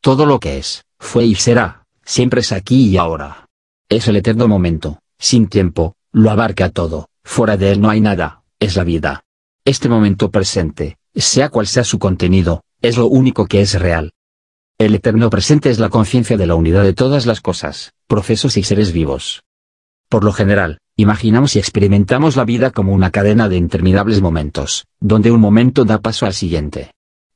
Todo lo que es, fue y será, siempre es aquí y ahora. Es el eterno momento, sin tiempo, lo abarca todo, fuera de él no hay nada, es la vida. Este momento presente, sea cual sea su contenido, es lo único que es real. El eterno presente es la conciencia de la unidad de todas las cosas, procesos y seres vivos. Por lo general, imaginamos y experimentamos la vida como una cadena de interminables momentos, donde un momento da paso al siguiente.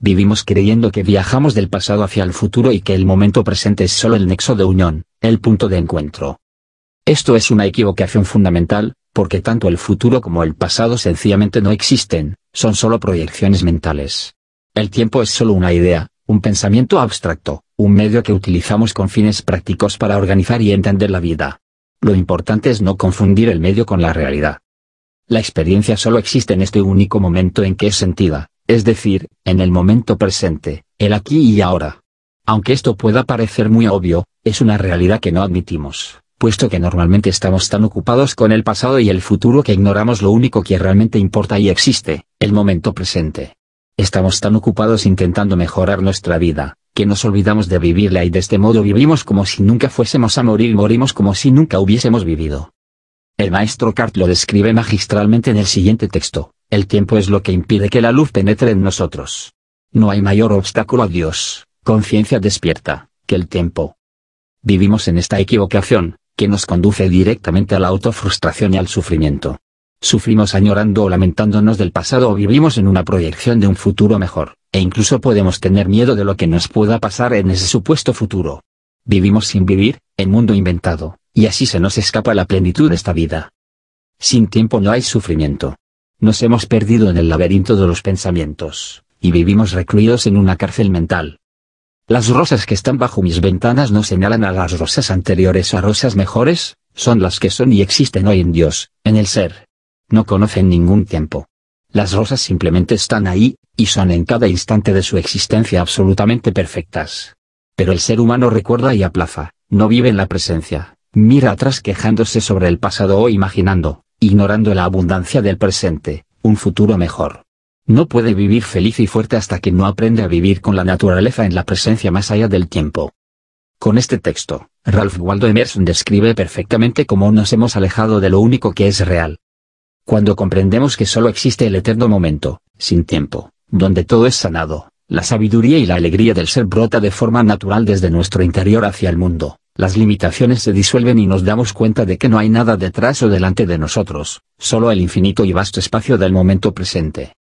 Vivimos creyendo que viajamos del pasado hacia el futuro y que el momento presente es solo el nexo de unión, el punto de encuentro. Esto es una equivocación fundamental, porque tanto el futuro como el pasado sencillamente no existen, son solo proyecciones mentales. El tiempo es solo una idea, un pensamiento abstracto, un medio que utilizamos con fines prácticos para organizar y entender la vida. Lo importante es no confundir el medio con la realidad. La experiencia solo existe en este único momento en que es sentida, es decir, en el momento presente, el aquí y ahora. Aunque esto pueda parecer muy obvio, es una realidad que no admitimos, puesto que normalmente estamos tan ocupados con el pasado y el futuro que ignoramos lo único que realmente importa y existe, el momento presente. Estamos tan ocupados intentando mejorar nuestra vida, que nos olvidamos de vivirla y de este modo vivimos como si nunca fuésemos a morir morimos como si nunca hubiésemos vivido. El maestro Cart lo describe magistralmente en el siguiente texto. El tiempo es lo que impide que la luz penetre en nosotros. No hay mayor obstáculo a Dios, conciencia despierta, que el tiempo. Vivimos en esta equivocación, que nos conduce directamente a la autofrustración y al sufrimiento. Sufrimos añorando o lamentándonos del pasado o vivimos en una proyección de un futuro mejor, e incluso podemos tener miedo de lo que nos pueda pasar en ese supuesto futuro. Vivimos sin vivir, en mundo inventado, y así se nos escapa la plenitud de esta vida. Sin tiempo no hay sufrimiento. Nos hemos perdido en el laberinto de los pensamientos, y vivimos recluidos en una cárcel mental. Las rosas que están bajo mis ventanas no señalan a las rosas anteriores o a rosas mejores, son las que son y existen hoy en Dios, en el ser. No conocen ningún tiempo. Las rosas simplemente están ahí, y son en cada instante de su existencia absolutamente perfectas. Pero el ser humano recuerda y aplaza, no vive en la presencia, mira atrás quejándose sobre el pasado o imaginando, ignorando la abundancia del presente, un futuro mejor. No puede vivir feliz y fuerte hasta que no aprende a vivir con la naturaleza en la presencia más allá del tiempo. Con este texto, Ralph Waldo Emerson describe perfectamente cómo nos hemos alejado de lo único que es real. Cuando comprendemos que solo existe el eterno momento, sin tiempo, donde todo es sanado, la sabiduría y la alegría del ser brota de forma natural desde nuestro interior hacia el mundo, las limitaciones se disuelven y nos damos cuenta de que no hay nada detrás o delante de nosotros, solo el infinito y vasto espacio del momento presente.